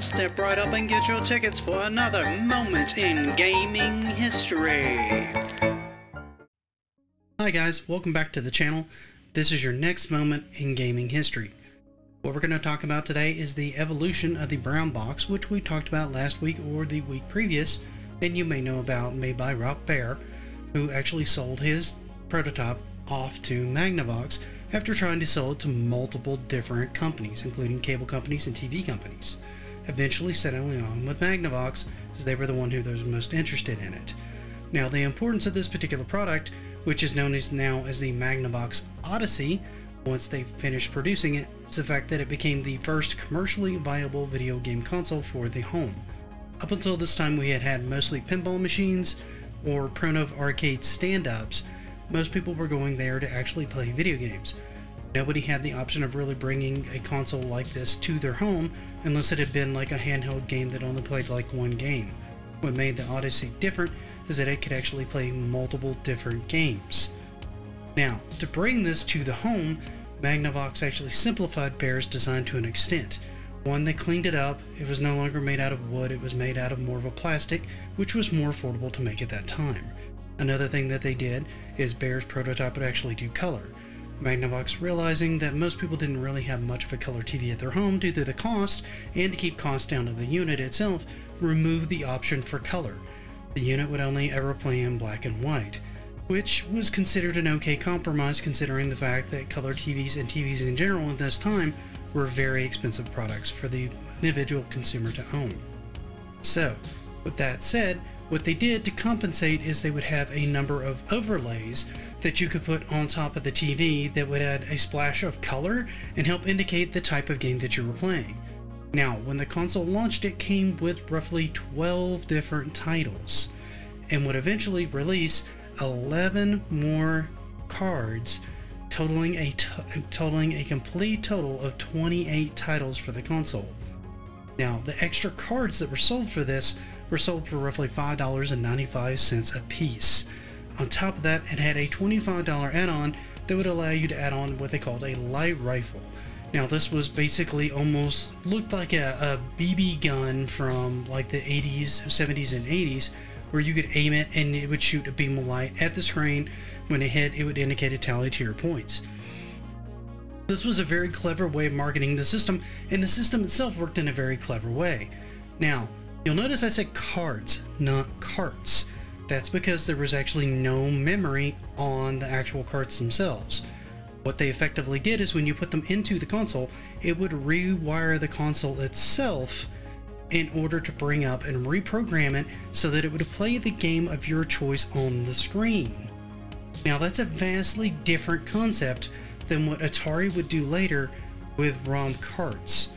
Step right up and get your tickets for another moment in gaming history. Hi guys, welcome back to the channel. This is your next moment in gaming history. What we're going to talk about today is the evolution of the brown box, which we talked about last week or the week previous, and you may know about made by Ralph Baer, who actually sold his prototype off to Magnavox after trying to sell it to multiple different companies, including cable companies and TV companies. Eventually settling on with Magnavox, as they were the one who was most interested in it. Now, the importance of this particular product, which is known as now as the Magnavox Odyssey, once they finished producing it, is the fact that it became the first commercially viable video game console for the home. Up until this time, we had had mostly pinball machines or Pronov arcade stand-ups, most people were going there to actually play video games. Nobody had the option of really bringing a console like this to their home unless it had been like a handheld game that only played like one game. What made the Odyssey different is that it could actually play multiple different games. Now, to bring this to the home, Magnavox actually simplified Baer's design to an extent. One, they cleaned it up, it was no longer made out of wood, it was made out of more of a plastic, which was more affordable to make at that time. Another thing that they did is Baer's prototype would actually do color. Magnavox realizing that most people didn't really have much of a color TV at their home due to the cost, and to keep costs down to the unit itself, removed the option for color. The unit would only ever play in black and white, which was considered an okay compromise considering the fact that color TVs and TVs in general at this time were very expensive products for the individual consumer to own. So, with that said, what they did to compensate is they would have a number of overlays that you could put on top of the TV that would add a splash of color and help indicate the type of game that you were playing. Now, when the console launched, it came with roughly 12 different titles and would eventually release 11 more cards totaling a totaling a complete total of 28 titles for the console. Now, the extra cards that were sold for this were sold for roughly $5.95 a piece. On top of that, it had a $25 add-on that would allow you to add on what they called a light rifle. Now this was basically almost looked like a, a BB gun from like the 80s, 70s, and 80s where you could aim it and it would shoot a beam of light at the screen. When it hit, it would indicate a tally to your points. This was a very clever way of marketing the system, and the system itself worked in a very clever way. Now, You'll notice I said cards, not carts. That's because there was actually no memory on the actual carts themselves. What they effectively did is when you put them into the console, it would rewire the console itself in order to bring up and reprogram it so that it would play the game of your choice on the screen. Now that's a vastly different concept than what Atari would do later with ROM carts.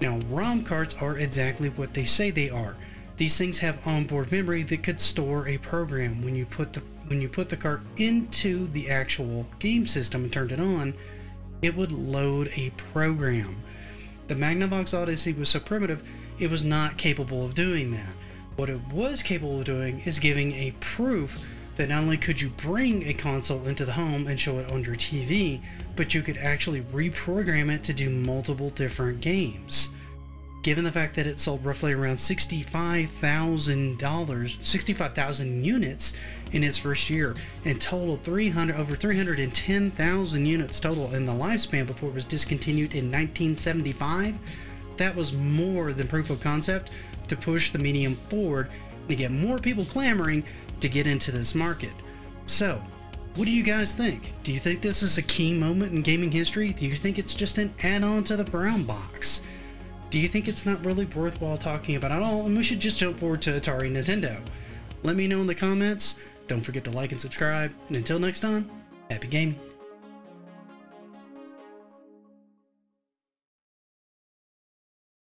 Now, ROM carts are exactly what they say they are. These things have onboard memory that could store a program. When you put the when you put the cart into the actual game system and turned it on, it would load a program. The Magnavox Odyssey was so primitive, it was not capable of doing that. What it was capable of doing is giving a proof that not only could you bring a console into the home and show it on your TV, but you could actually reprogram it to do multiple different games. Given the fact that it sold roughly around $65,000, 65,000 units in its first year, and totaled 300 over 310,000 units total in the lifespan before it was discontinued in 1975, that was more than proof of concept to push the medium forward to get more people clamoring to get into this market. So, what do you guys think? Do you think this is a key moment in gaming history? Do you think it's just an add-on to the brown box? Do you think it's not really worthwhile talking about at all and we should just jump forward to Atari Nintendo? Let me know in the comments. Don't forget to like and subscribe. And until next time, happy gaming.